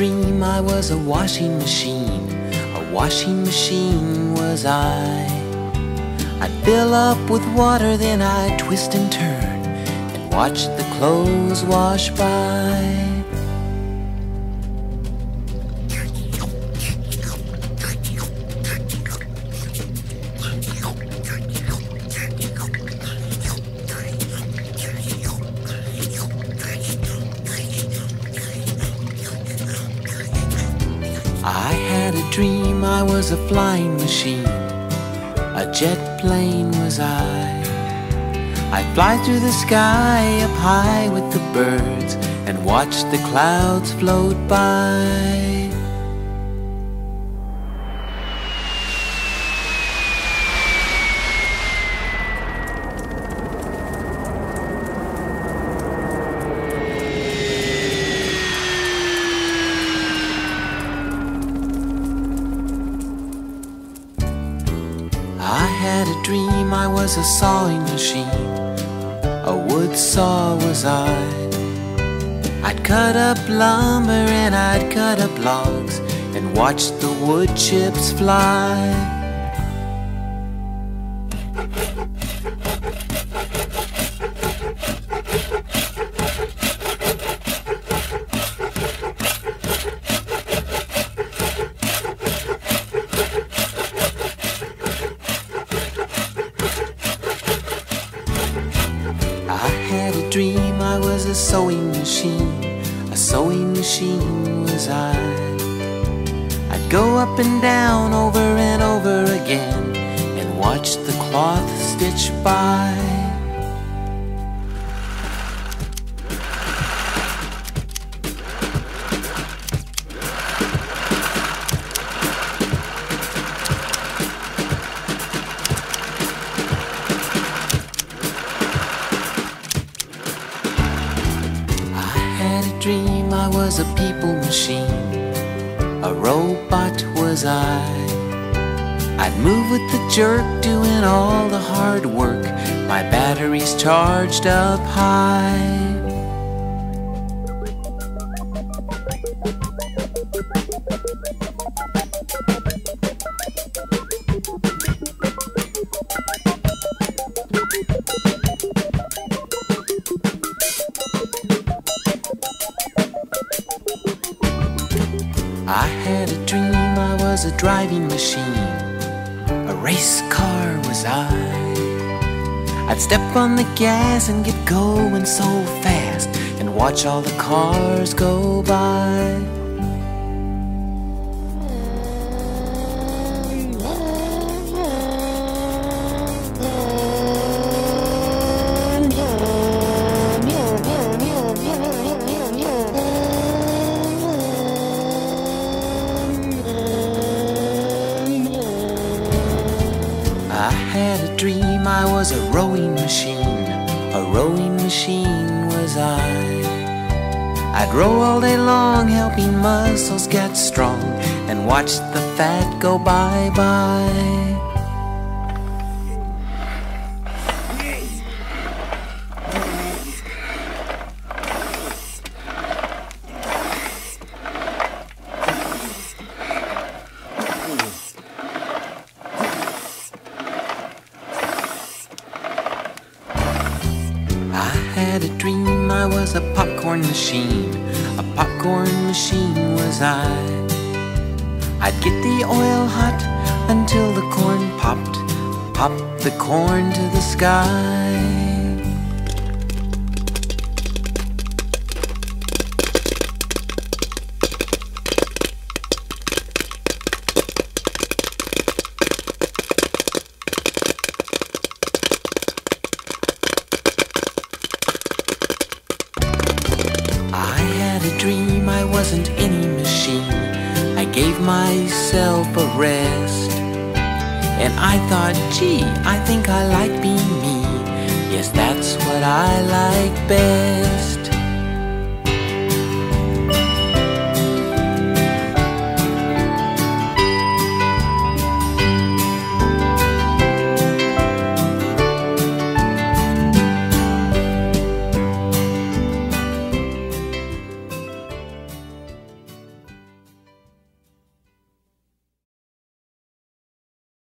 was a washing machine, a washing machine was I. I'd fill up with water, then I'd twist and turn and watch the clothes wash by. Had a dream I was a flying machine, a jet plane was I. I'd fly through the sky up high with the birds and watch the clouds float by. Dream I was a sawing machine, a wood saw was I. I'd cut up lumber and I'd cut up logs and watch the wood chips fly. Had a dream I was a sewing machine, a sewing machine was I. I'd go up and down I was a people machine, a robot was I. I'd move with the jerk, doing all the hard work, my batteries charged up high. Was a driving machine, a race car was I. I'd step on the gas and get going so fast and watch all the cars go by. Had a dream I was a rowing machine, a rowing machine was I. I'd row all day long, helping muscles get strong, and watch the fat go bye bye. I was a popcorn machine, a popcorn machine was I. I'd get the oil hot until the corn popped, pop the corn to the sky. Myself a rest. And I thought, gee, I think I like being me. Yes, that's what I like best.